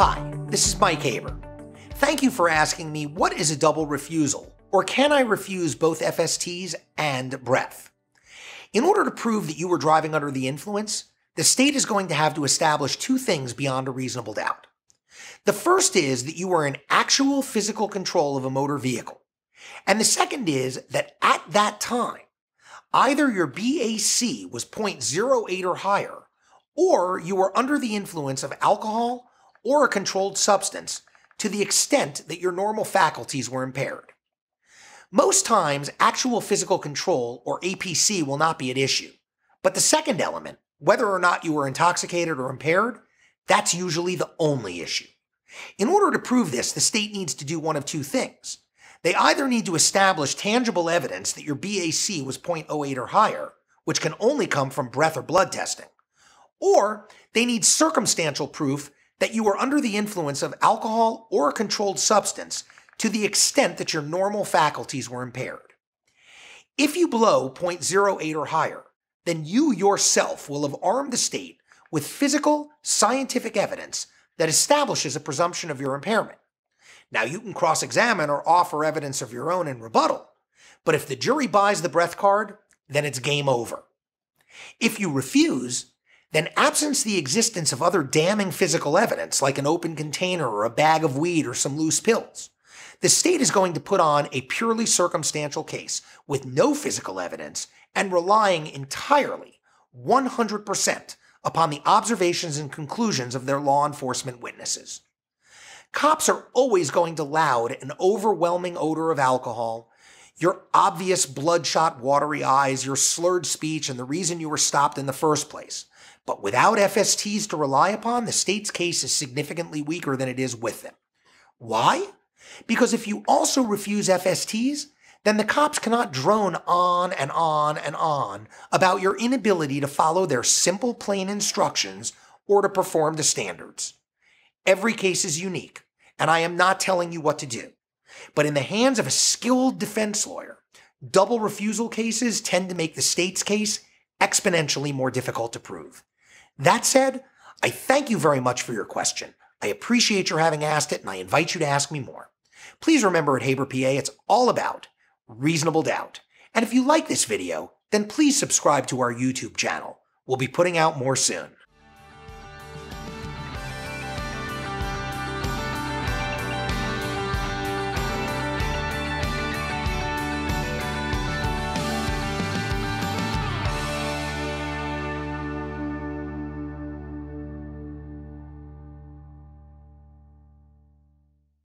Hi, this is Mike Haber. Thank you for asking me what is a double refusal, or can I refuse both FSTs and breath? In order to prove that you were driving under the influence, the state is going to have to establish two things beyond a reasonable doubt. The first is that you were in actual physical control of a motor vehicle. And the second is that at that time, either your BAC was 0.08 or higher, or you were under the influence of alcohol or a controlled substance to the extent that your normal faculties were impaired. Most times, actual physical control, or APC, will not be at issue. But the second element, whether or not you were intoxicated or impaired, that's usually the only issue. In order to prove this, the state needs to do one of two things. They either need to establish tangible evidence that your BAC was 0.08 or higher, which can only come from breath or blood testing, or they need circumstantial proof that you were under the influence of alcohol or a controlled substance to the extent that your normal faculties were impaired. If you blow 0.08 or higher, then you yourself will have armed the state with physical, scientific evidence that establishes a presumption of your impairment. Now, you can cross examine or offer evidence of your own in rebuttal, but if the jury buys the breath card, then it's game over. If you refuse, then absence the existence of other damning physical evidence, like an open container or a bag of weed or some loose pills, the state is going to put on a purely circumstantial case with no physical evidence and relying entirely, 100%, upon the observations and conclusions of their law enforcement witnesses. Cops are always going to loud an overwhelming odor of alcohol, your obvious bloodshot, watery eyes, your slurred speech, and the reason you were stopped in the first place. But without FSTs to rely upon, the state's case is significantly weaker than it is with them. Why? Because if you also refuse FSTs, then the cops cannot drone on and on and on about your inability to follow their simple, plain instructions or to perform the standards. Every case is unique, and I am not telling you what to do. But in the hands of a skilled defense lawyer, double refusal cases tend to make the state's case exponentially more difficult to prove. That said, I thank you very much for your question. I appreciate your having asked it, and I invite you to ask me more. Please remember at Haber PA, it's all about reasonable doubt. And if you like this video, then please subscribe to our YouTube channel. We'll be putting out more soon.